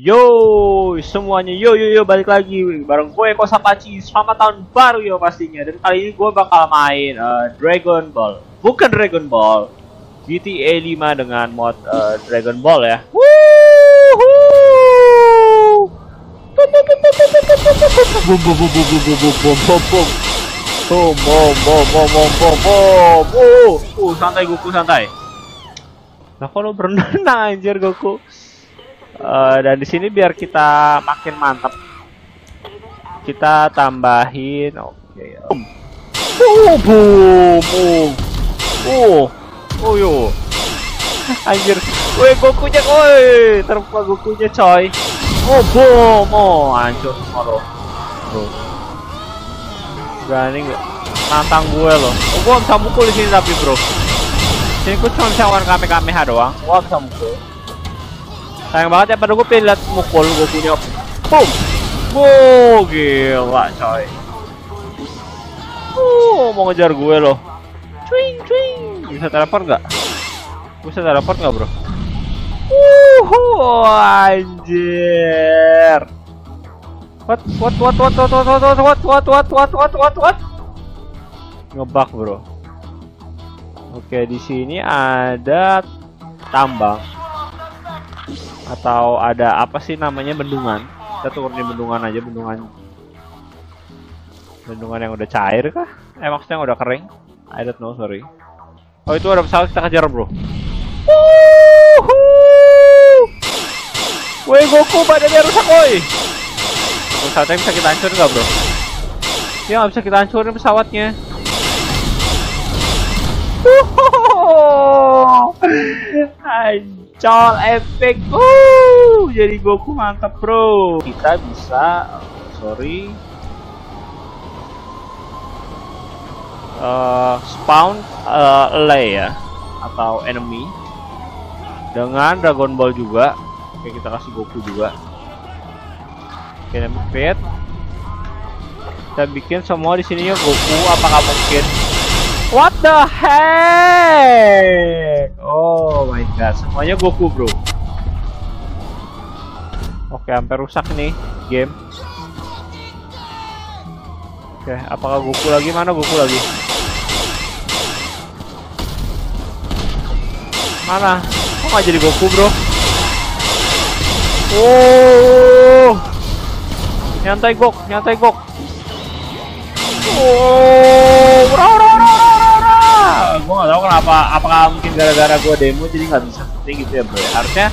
Yo semuanya yo yo yo balik lagi bareng gue Eko Sapaci selamat tahun baru yo pastinya dan kali ini gue bakal main uh, Dragon Ball bukan Dragon Ball GTA 5 dengan mod uh, Dragon Ball ya. Wuhu. santai Goku santai. Nah kalau berenang anjir Goku. Eh, dan di sini biar kita makin mantap, kita tambahin, oke ya. Boom, boom, boom. Oh, oh yo. Anjir, woi Gokunya, woi, terbuka Gokunya coy. Oh, boom, oh, hancur semua loh. Bro. Berani nggak nantang gue loh. Oh, gua bisa mukul di sini tapi bro. Sini gue cuma bisa ngelawan kame-kameha doang. Gua bisa mukul. Sayang banget ya pada gue pengen liat mukul gue punya Boom Wow gila coy Uh mau ngejar gue loh Cuing cuing Bisa teleport nggak? Bisa teleport nggak bro? Uh anjir What what what what what what what what what what what what what what what Ngebak bro Oke di sini ada tambang atau ada apa sih namanya bendungan? Kita turunin bendungan aja bendungan. Bendungan yang udah cair kah? Eh maksudnya yang udah kering? I don't know sorry. Oh itu ada pesawat kita kejar bro. Woi Goku badannya rusak woi! Pesawatnya bisa kita hancurin nggak bro? Ya nggak bisa kita hancurin pesawatnya Ancol efek. Uh jadi Goku mantap bro. Kita bisa sorry. Uh, spawn uh, lay ya atau enemy. Dengan Dragon Ball juga. Oke kita kasih Goku juga. Oke fit kita bikin semua di sini ya Goku apakah mungkin What the heck? Oh my god, semuanya Goku bro. Oke, hampir rusak nih game. Oke, apakah Goku lagi? Mana Goku lagi? Mana? Kok nggak jadi Goku bro? Oh, nyantai Gok, nyantai Gok. Oh, gue gak tau kenapa apakah mungkin gara-gara gue demo jadi nggak bisa seperti gitu ya bro? Ya. harusnya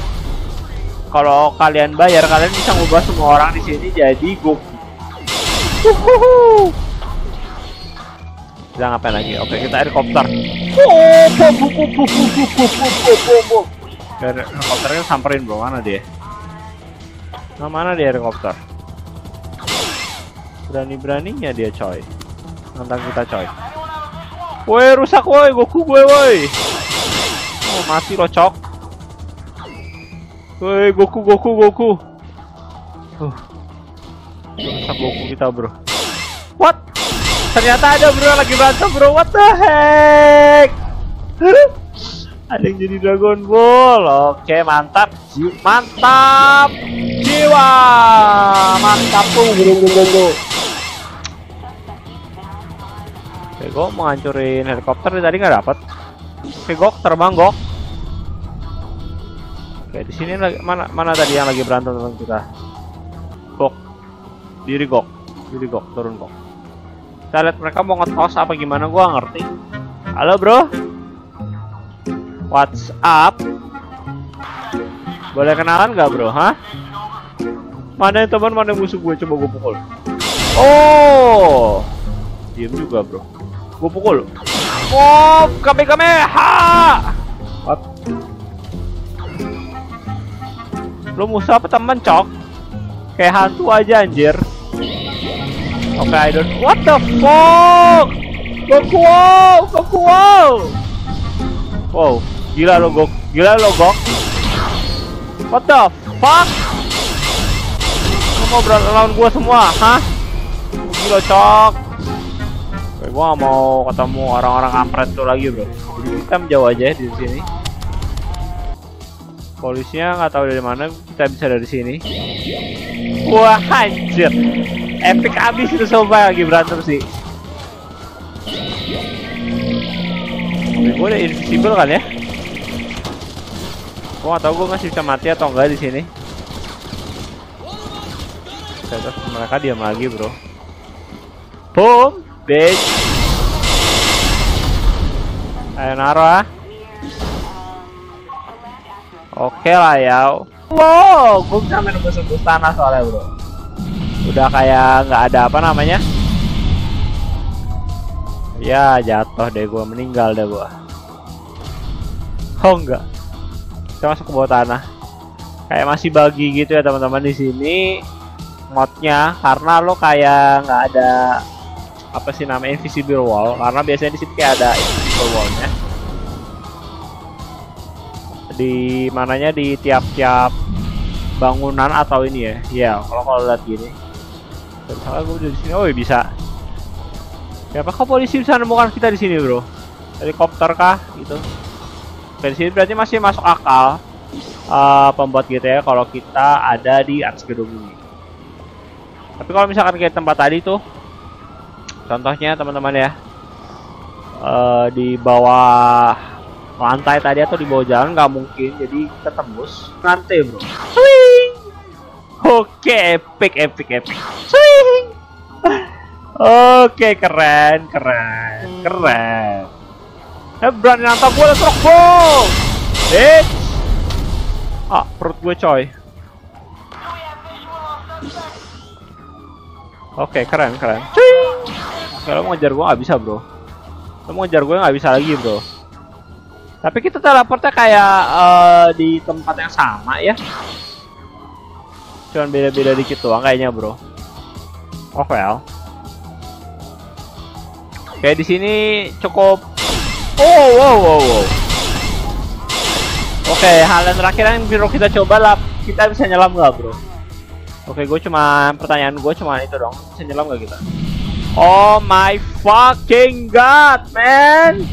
kalau kalian bayar kalian bisa ngubah semua orang di sini jadi Goku kita ngapain lagi? Oke kita helikopter. Helikopternya samperin bro. Mana dia? Nah, mana dia helikopter? Berani-beraninya dia coy. Nantang kita coy Woi rusak woi Goku gue woi. Oh mati lo cok. Woi Goku Goku Goku. Uh. Rusak Goku kita bro. What? Ternyata ada bro lagi berantem bro. What the heck? ada yang jadi Dragon Ball. Oke mantap. Mantap. Jiwa. Mantap tuh bro. Oke, gue mau ngancurin helikopter tadi nggak dapat. Oke, gok terbang gok. Oke, di sini lagi mana mana tadi yang lagi berantem dengan kita? Gok, diri gok, diri gok, turun gok. Kita lihat mereka mau ngetos apa gimana? Gua ngerti. Halo bro, what's up? Boleh kenalan nggak bro? Hah? Mana yang teman, mana yang musuh gue? Coba gue pukul. Oh, diem juga bro. Gue pukul. Oh, kame kame, ha! What? Lo musuh apa teman cok? Kayak hantu aja anjir. Oke, okay, I don't. What the fuck? Goku wow, Goku wow. Wow, gila lo Gok, gila lo Gok. What the fuck? Lo mau berantem lawan gua semua, hah? Gila cok. Oke, gua gak mau ketemu orang-orang kampret tuh lagi, bro. Jadi kita menjauh aja di sini. Polisinya nggak tahu dari mana, kita bisa dari sini. Wah, anjir. Epic abis itu sobat lagi berantem sih. Gue udah invisible kan ya? Gue nggak tahu gue masih bisa mati atau enggak di sini. Mereka diam lagi bro. Boom, bitch. Ayo naro ah. Oke lah ya. Wow, gue bisa main nembus-nembus tanah soalnya bro. Udah kayak nggak ada apa namanya. Ya jatuh deh gue meninggal deh gue. Oh enggak. Kita masuk ke bawah tanah. Kayak masih bagi gitu ya teman-teman di sini modnya karena lo kayak nggak ada apa sih namanya invisible wall. Karena biasanya di sini kayak ada invisible wallnya. Di mananya di tiap-tiap bangunan atau ini ya. Ya kalau kalau lihat gini. Misalnya gue udah di sini. Oh iya bisa. Ya apakah polisi bisa nemukan kita di sini bro? Helikopter kah? Gitu. Dari sini berarti masih masuk akal uh, pembuat GTA kalau kita ada di atas gedung ini. Tapi kalau misalkan kayak tempat tadi tuh contohnya teman-teman ya. Uh, di bawah lantai tadi atau di bawah jalan nggak mungkin. Jadi kita tembus. Rantai bro. Swing! oke epic epic epic. Swing! oke keren keren keren. Eh berani nantang gue truk bro! Bitch! Ah perut gue coy. Oke keren keren kalau mau ngejar gue nggak bisa bro lo mau ngejar gue nggak bisa lagi bro tapi kita teleportnya kayak uh, di tempat yang sama ya. Cuman beda-beda dikit doang kayaknya, Bro. Oh well. Oke, di sini cukup Oh, wow, wow, wow. Oke, hal yang terakhir yang perlu kita coba lah, kita bisa nyelam nggak, bro? Oke, gue cuma pertanyaan gue cuma itu dong, bisa nyelam nggak kita? Oh my fucking god, man!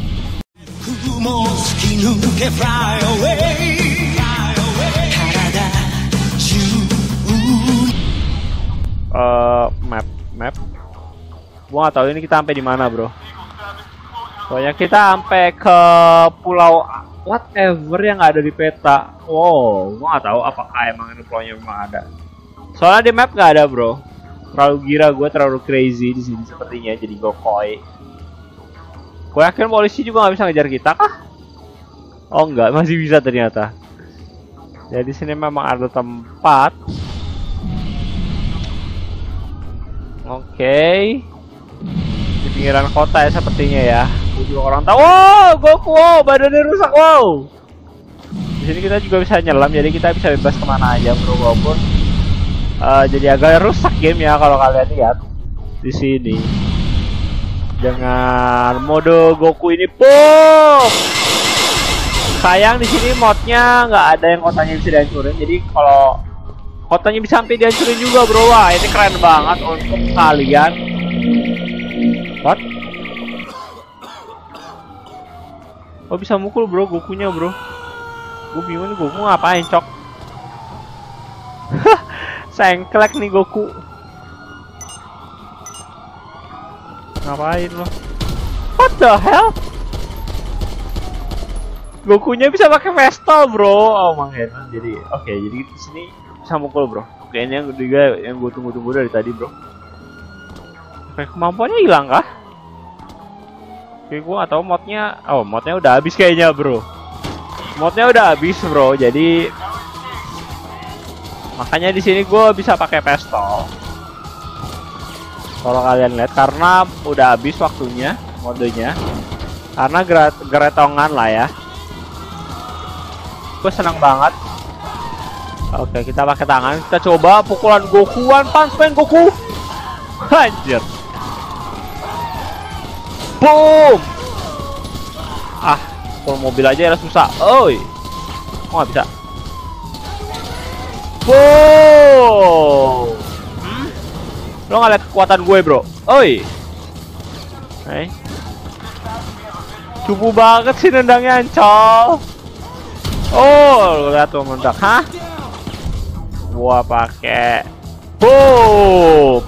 Uh, map, map. Gua nggak tahu ini kita sampai di mana, bro. Pokoknya kita sampai ke pulau whatever yang ada di peta. Wow, gua nggak tahu apakah emang ini pulau memang ada. Soalnya di map nggak ada, bro. Terlalu gira gue terlalu crazy di sini sepertinya jadi gue koi. Gue yakin polisi juga nggak bisa ngejar kita kah? Oh enggak, masih bisa ternyata. Jadi sini memang ada tempat. Oke. Okay. Di pinggiran kota ya sepertinya ya. Gue juga orang tahu. Wow, Goku, wow, badannya rusak, wow. Di sini kita juga bisa nyelam, jadi kita bisa bebas ke mana aja, bro, walaupun uh, jadi agak rusak game ya kalau kalian lihat di sini. Dengan mode Goku ini, pum sayang di sini modnya nggak ada yang kotanya bisa dihancurin. Jadi kalau kotanya bisa sampai dihancurin juga bro. Wah ini keren banget untuk kalian. What? Oh bisa mukul bro Gokunya bro? Gue bingung nih Goku ngapain cok sengklek nih Goku ngapain lo what the hell Gokunya bisa pakai Vestal, bro. Oh, mangheran. Jadi, oke, okay, jadi di sini bisa mukul, bro. Oke, ini yang ketiga yang gue tunggu-tunggu dari tadi, bro. Oke, kemampuannya hilang kah? Oke, gue gak tahu modnya. Oh, modnya udah habis kayaknya, bro. Modnya udah habis, bro. Jadi makanya di sini gue bisa pakai pistol. Kalau kalian lihat, karena udah habis waktunya modenya. Karena geretongan lah ya. Gue senang banget. Oke kita pakai tangan. Kita coba pukulan Gokuan punchman Goku. Anjir. Boom! Ah kalau mobil aja ya susah. Oi. Kok nggak bisa boom hmm? lo nggak kekuatan gue bro oi Hey. Cupu banget sih nendangnya ancol Oh, lihat tuh meledak. Hah? Gua pakai boom.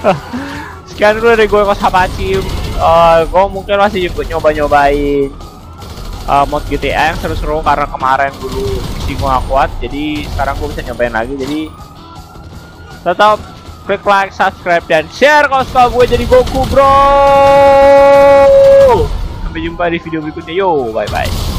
Sekian dulu dari gue Kos Hapachi. Uh, gue mungkin masih nyoba-nyobain uh, mod GTA yang seru-seru karena kemarin dulu gue gak kuat jadi sekarang gue bisa nyobain lagi. Jadi tetap klik like, subscribe dan share kalau suka gue jadi Goku bro! Sampai jumpa di video berikutnya. Yo bye bye